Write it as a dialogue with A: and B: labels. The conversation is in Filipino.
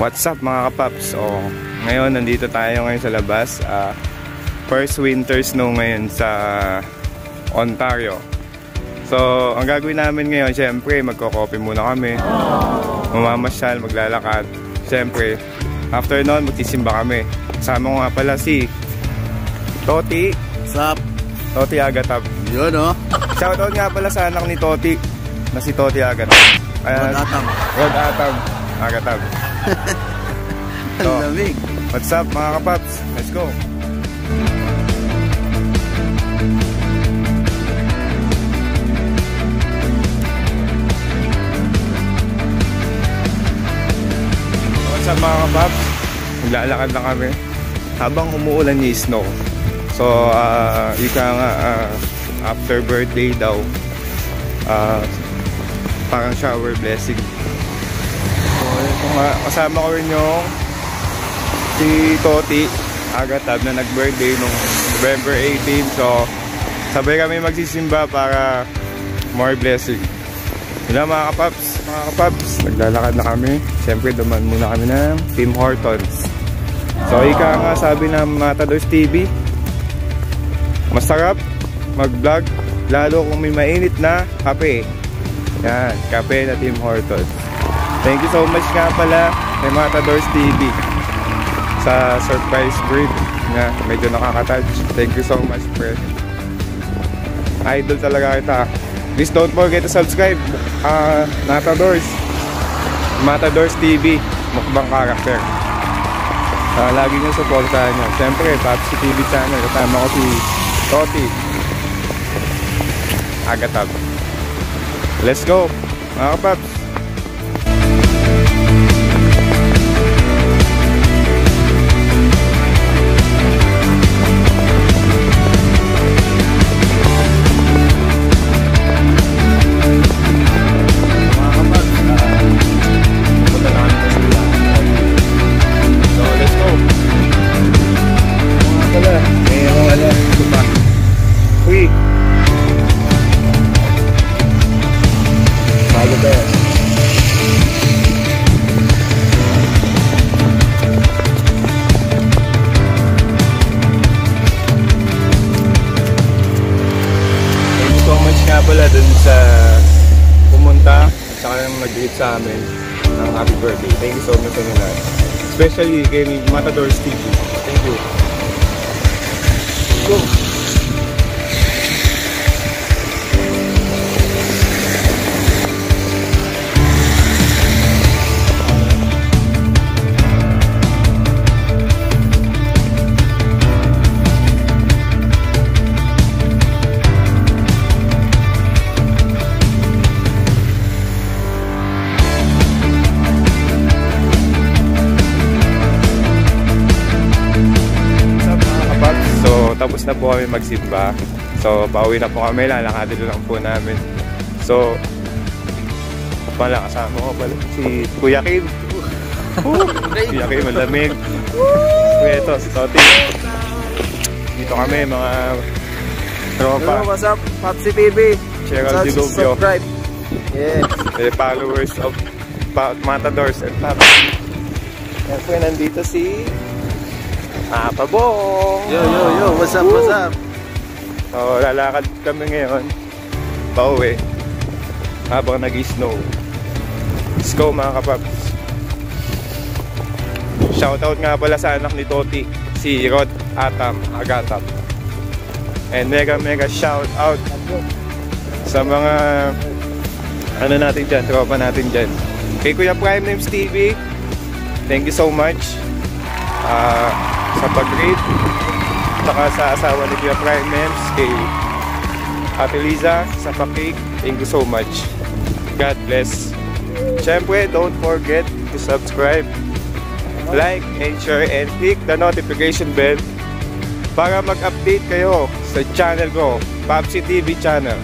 A: What's up mga kapaps? So, ngayon nandito tayo ngayon sa labas. Uh, first winter snow ngayon sa Ontario. So, ang gagawin namin ngayon, syempre, magko-coffee muna kami. Mamamasyal, maglalakad. Syempre, after nun, magsisimba kami. Kasama ko nga pala si Toti.
B: Sup?
A: Toti Agatab.
B: Yun, oh.
A: Shoutout nga pala sa anak ni Toti na si Toti Agatab.
B: Rod Atam.
A: Rod Atam. Agatab.
B: Ang lamig.
A: What's up mga kapaps? Let's go! What's up mga kapaps? Maglalakad lang kami habang umuulan yung snow. So, uh, ika nga uh, after birthday daw uh, parang shower blessing. Kasama ko rin yung si Toti Agatab na nag-birthday nung November 18 so sabay kami magsisimba para more blessing. Yun mga kapaps mga kapaps. Naglalakad na kami. Syempre duman muna kami ng Tim Hortons. So ika nga sabi ng Matadors TV masarap mag vlog lalo kung may mainit na kape. Yan kape na Tim Hortons thank you so much nga pala kay Matadors TV sa surprise breed na medyo nakaka-touch. Thank you so much, friend. Idol talaga kita. Please don't forget to subscribe. Uh, Matadors. Matadors TV. Mukbang karakter. Uh, lagi nyo supportahan nyo. Siyempre, Papsi TV channel. Kasama ko si Toti. Agatab. Let's go. Mga kapaps. Pala dun sa pumunta at saka yung nag-greet sa amin ng happy birthday. Thank you so much sa nila. Especially kay Matador Steve. Thank you. Go! Tapos na po kami magsimba. So, pauwi na po kami, lalakadin lang po namin. So, pala, kasama ko pala si Kuya Kim. Kuya Kim, ang lamig. Kuya ito, si Toti. Dito kami, mga tropa.
B: Hello, what's up? Papsi TV.
A: Cheryl Diluvio.
B: Subscribe. Yes.
A: The followers of Matadors and Papsi. Yan po, nandito si Papa Bong!
B: Yo, yo, yo! What's up, what's up?
A: So, lalakad kami ngayon. Pauwi. Habang nag-snow. Let's go mga kapaps. Shoutout nga pala sa anak ni Toti. Si Rod Atam Agatam. And mega mega shoutout sa mga ano natin dyan, tropa natin dyan. Kay Kuya Prime Names TV, thank you so much. Ah... Uh, sa pag-rate saka sa asawa ni Kuya Prime Mems kay Ate Liza sa pa-cake thank you so much. God bless. Syempre don't forget to subscribe like and share and click the notification bell para mag-update kayo sa channel ko Papsi TV channel